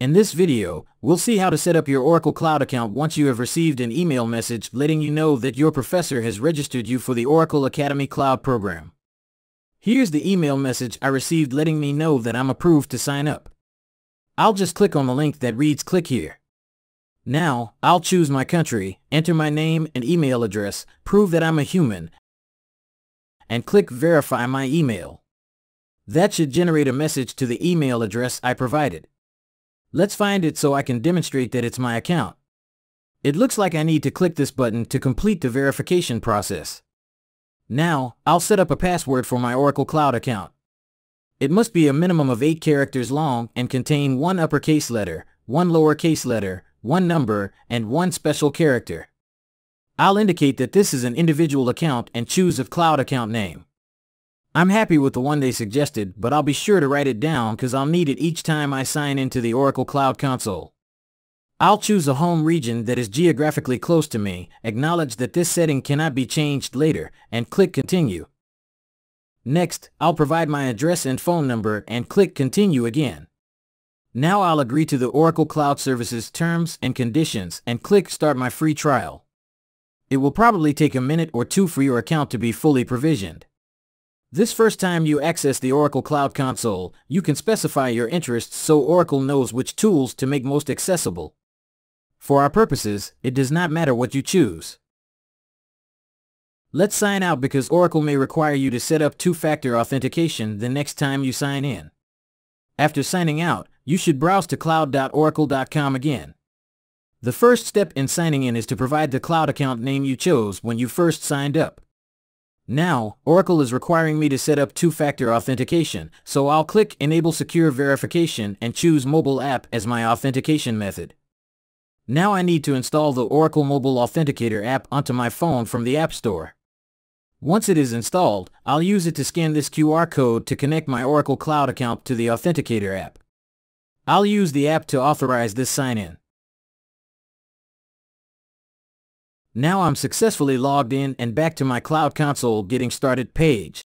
In this video, we'll see how to set up your Oracle Cloud account once you have received an email message letting you know that your professor has registered you for the Oracle Academy Cloud program. Here's the email message I received letting me know that I'm approved to sign up. I'll just click on the link that reads click here. Now, I'll choose my country, enter my name and email address, prove that I'm a human, and click verify my email. That should generate a message to the email address I provided. Let's find it so I can demonstrate that it's my account. It looks like I need to click this button to complete the verification process. Now, I'll set up a password for my Oracle Cloud account. It must be a minimum of 8 characters long and contain one uppercase letter, one lowercase letter, one number, and one special character. I'll indicate that this is an individual account and choose a cloud account name. I'm happy with the one they suggested, but I'll be sure to write it down because I'll need it each time I sign into the Oracle Cloud Console. I'll choose a home region that is geographically close to me, acknowledge that this setting cannot be changed later, and click Continue. Next, I'll provide my address and phone number and click Continue again. Now I'll agree to the Oracle Cloud Services terms and conditions and click Start my free trial. It will probably take a minute or two for your account to be fully provisioned. This first time you access the Oracle Cloud Console, you can specify your interests so Oracle knows which tools to make most accessible. For our purposes, it does not matter what you choose. Let's sign out because Oracle may require you to set up two-factor authentication the next time you sign in. After signing out, you should browse to cloud.oracle.com again. The first step in signing in is to provide the cloud account name you chose when you first signed up. Now, Oracle is requiring me to set up two-factor authentication, so I'll click Enable Secure Verification and choose Mobile App as my authentication method. Now I need to install the Oracle Mobile Authenticator app onto my phone from the App Store. Once it is installed, I'll use it to scan this QR code to connect my Oracle Cloud account to the Authenticator app. I'll use the app to authorize this sign-in. Now I'm successfully logged in and back to my Cloud Console Getting Started page.